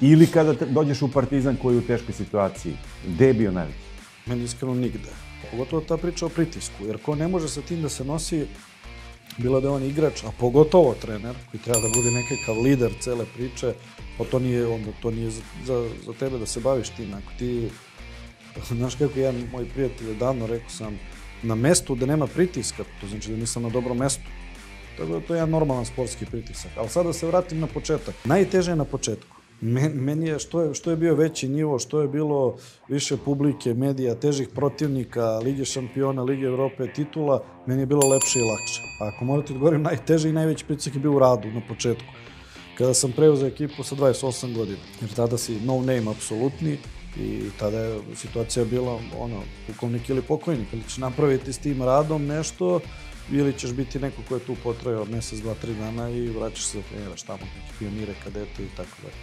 Ili kada dođeš u Partizan koji je u teškoj situaciji, gde je bio najveći? Meni iskreno nigde. Pogotovo ta priča o pritisku, jer ko ne može sa tim da se nosi, bilo da je on igrač, a pogotovo trener, koji treba da bude nekakav lider cele priče, pa to nije, onda to nije za, za, za tebe da se baviš tim. Ako ti, znaš kako jedan moj prijatelj je davno rekao sam, na mestu da nema pritiska, to znači da nisam na dobrom mestu. Tako da to je jedan normalan sportski pritisak. Ali sada da se vratim na početak. Najteže je na početku. Meni je što, je, što je bio veći nivo, što je bilo više publike, medija, težih protivnika, Lige šampiona, Lige Evrope, titula, meni je bilo lepše i lakše. A ako morate da govorim, najteži i najveći pritisak je bio u radu na početku. Kada sam preuzeo ekipu sa 28 godina, jer tada si no name apsolutni, i tada je situacija bila ono, pukovnik ili pokojnik, ili ćeš napraviti s tim radom nešto ili ćeš biti neko ko je tu potrajao mesec, dva, tri dana i vraćaš se da treniraš tamo, neki pionire, kadete i tako dalje.